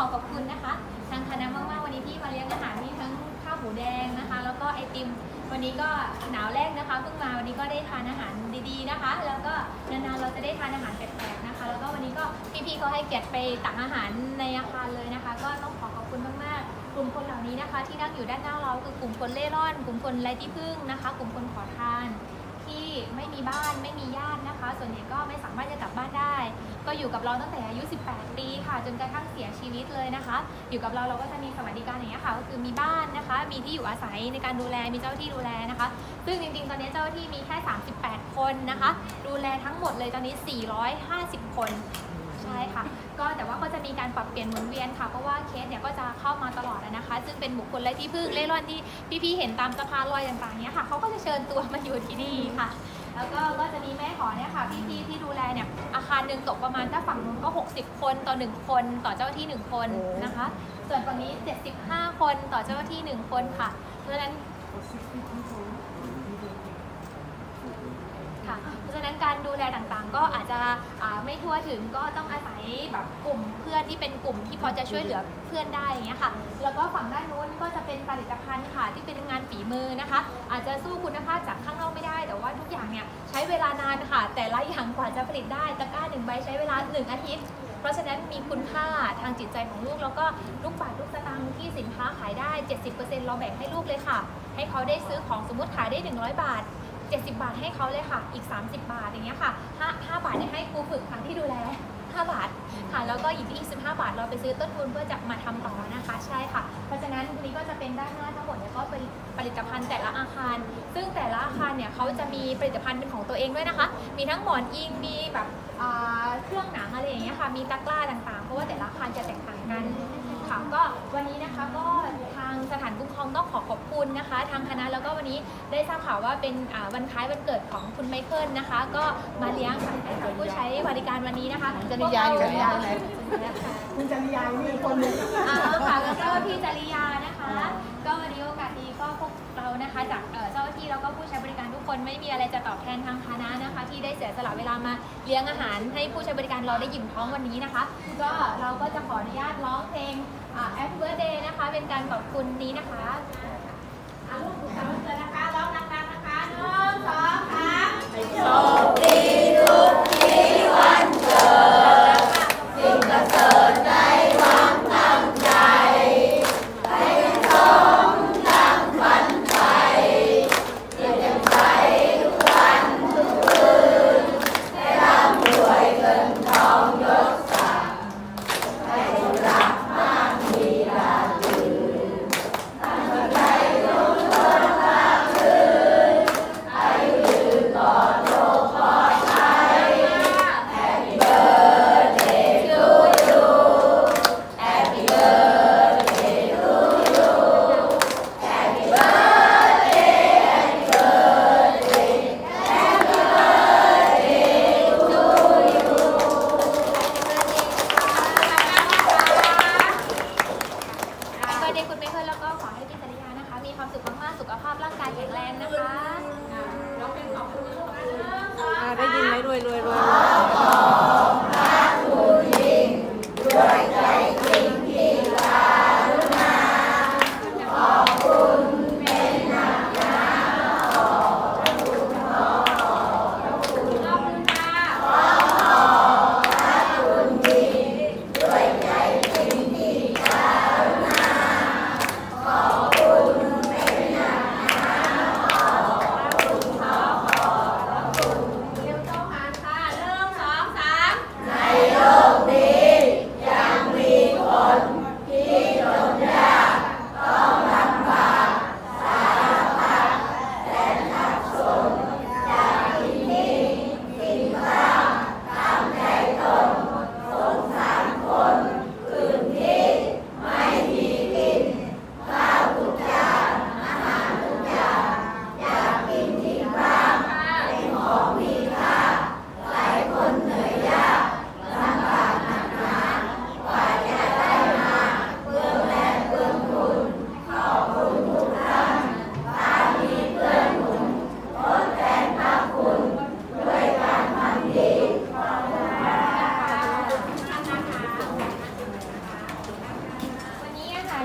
องขอขอบคุณนะคะ ทางคณะมาก ๆ วันนี้ที่มาเลี้ยงอาหารมีทั้งข้าวหมูแดงนะคะ แล้วก็ไอติม วันนี้ก็หนาวแรกนะคะเพิ่งมาวันนี้ก็ได้ทานอาหารดี ๆ นะคะ แล้วก็นาน ๆ เราจะได้ทานอาหารแปลก ๆ นะคะ แล้วก็วันนี้ก็พี่ ๆ เขาให้เกียรติไปตักอาหารในอาคารเลยนะคะ ก็ต้องขอขอบคุณมาก ๆ กลุ่มคนเหล่านี้นะคะ ที่นั่งอยู่ด้านหน้าเราคือกลุ่มคนเล่ร่อน กลุ่มคนไร้ที่พึ่งนะคะ กลุ่มคนขอทาน ที่ไม่มีบ้านไม่มีญาตินะคะ ส่วนใหญ่ก็ไม่สามารถจะกลับบ้านได้ ก็อยู่กับเราตั้งแต่อายุ 18 ปีค่ะ จนกระทั่งเสียชีวิตเลยนะคะ อยู่กับเราเราก็จะมีสวัสดิการอย่างเงี้ยค่ะ ก็คือมีบ้านนะคะ มีที่อยู่อาศัยในการดูแล มีเจ้าที่ดูแลนะคะ ซึ่งจริงๆ ตอนนี้เจ้าหน้าที่มีแค่ 38 คนนะคะ ดูแลทั้งหมดเลยตอนนี้ 450 คนใช่ค่ะ ก็แต่ว่าก็จะมีการปรับเปลี่ยนหมุนเวียนค่ะ เพราะว่าเคสเนี่ยก็จะเข้ามาตลอดนะคะ ซึ่งเป็นบุคคลไร้ที่พึ่งเล่ร่อนที่พี่ๆ เห็นตามสะพานลอยต่างๆเนี้ยค่ะ เขาก็จะเชิญตัวมาอยู่ที่นี่ค่ะ แล้วก็ก็จะมีแม่ขอเนี่ยค่ะพี่ๆที่ดูแลเนี่ยอาคารหนึ่งตกประมาณถ้าฝั่งนู้นก็ 60 คนต่อ 1 คนต่อเจ้าหน้าที่ 1 คนนะคะ ส่วนฝั่งนี้ 75 คนต่อเจ้าหน้าที่ 1 คนค่ะ เพราะฉะนั้น ราะฉะนั้นการดูแลต่างๆ ก็อาจจะไม่ทั่วถึงก็ต้องอาศัยแบบกลุ่มเพื่อนที่เป็นกลุ่มที่พอจะช่วยเหลือเพื่อนได้อย่างเงี้ยค่ะแล้วก็ฝั่งด้านนู้นก็จะเป็นผลิตภัณฑ์ค่ะที่เป็นงานฝีมือนะคะ อาจจะสู้คุณภาพจากข้างนอกไม่ได้ แต่ว่าทุกอย่างเนี่ยใช้เวลานานค่ะ แต่ละอย่างกว่าจะผลิตได้ตะกร้าหนึ่งใบใช้เวลาหนึ่งอาทิตย์เพราะฉะนั้นมีคุณค่าทางจิตใจของลูก แล้วก็ลูกบาทลูกสตางค์ที่สินค้าขายได้ 70%เราแบ่งให้ลูกเลยค่ะ ให้เขาได้ซื้อของสมมติขายได้ 100 บาท 70 บาทให้เขาเลยค่ะ อีก 30 บาทอย่างเงี้ยค่ะ5 5บาทเนี่ยให้ครูฝึกค่ะที่ดูแล5บาทค่ะแล้วก็อีกที่15บาทเราไปซื้อต้นทุนเพื่อจะมาทำต่อนะคะใช่ค่ะ เพราะฉะนั้นนี้ก็จะเป็นด้านหน้าทั้งหมดเนี่ยก็เป็นผลิตภัณฑ์แต่ละอาคาร ซึ่งแต่ละอาคารเนี่ยเขาจะมีผลิตภัณฑ์เป็นของตัวเองด้วยนะคะ มีทั้งหมอนอิงมีแบบเครื่องหนังอะไรอย่างเงี้ยค่ะมีตะกร้าต่างๆ เพราะว่าแต่ละอาคารจะแตกต่างกันค่ะก็วันนี้นะคะก็ สถานคุ้มครองต้องขอขอบคุณนะคะ ทางคณะแล้วก็วันนี้ได้ทราบข่าวว่าเป็นอ่าวันคล้ายวันเกิดของคุณไมเคิลนะคะ ก็มาเลี้ยงให้กับผู้ใช้บริการวันนี้นะคะจริยาอยู่พวกจริยาไหนคุณจริยามีคนหนึ่งอ่าค่ะแล้วก็พี่จริยานะคะ ก็วันนี้โอกาสดีก็พวกเรานะคะจาก เอ่อเจ้าหน้าที่แล้วก็ผู้ใช้บริการทุกคนไม่มีอะไรจะตอบแทนทางคณะนะคะ ที่ได้เสียสละเวลามาเลี้ยงอาหาร ให้ผู้ใช้บริการเราได้อิ่มท้องวันนี้นะคะ ก็เราก็จะขออนุญาตร้องเพลงอ่า Happy Birthday นะคะ เป็นการขอบคุณนี้นะคะอ่าลูกสาวเกิดนะคะร้องดังๆนะคะหนึ่งสองสามเบอ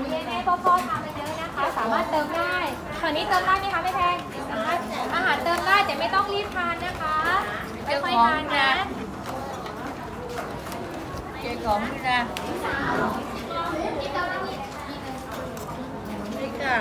มีแม่พ่อๆทำไปเยอะนะคะ สามารถเติมได้ตอนนี้เติมได้ไหมคะไม่แพงอาหารเติมได้แต่ไม่ต้องรีบทานนะคะไม่ค่อยทานนะเจ๊ของนี่นะนี่ค่ะ